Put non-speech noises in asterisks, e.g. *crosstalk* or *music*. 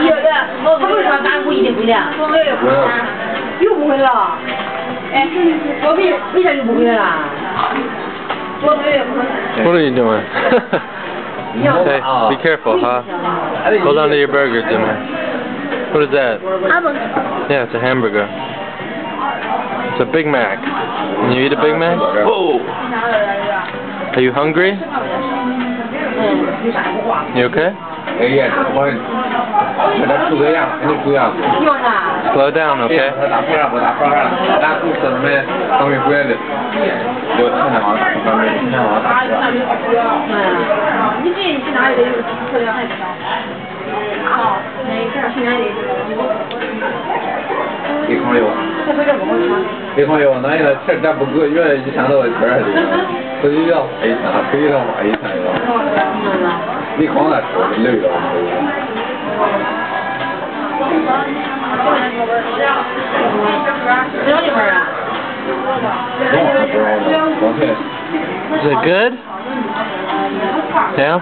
有的，他为什么干部一定回来？又不回来了。哎，我为为啥又不回来了？我没有。 What are you doing? *laughs* hey, be careful, huh? Hold on to your burger, Jimmy. What is that? Yeah, it's a hamburger. It's a Big Mac. Can you eat a Big Mac? Whoa. Are you hungry? You okay? 哎呀，我，给他出个样，出个样。要啊。Slow，OK。给他打漂亮不打漂亮？打出色的没？我给回来的。我天王，我天王。哪里的？你去你去哪里的？菜量太少了。啊，哪？有。再说好。有，哪里的菜不够？原一天到晚吃还得，不一样，一天不一嘛，一天要。Is it good? Yeah?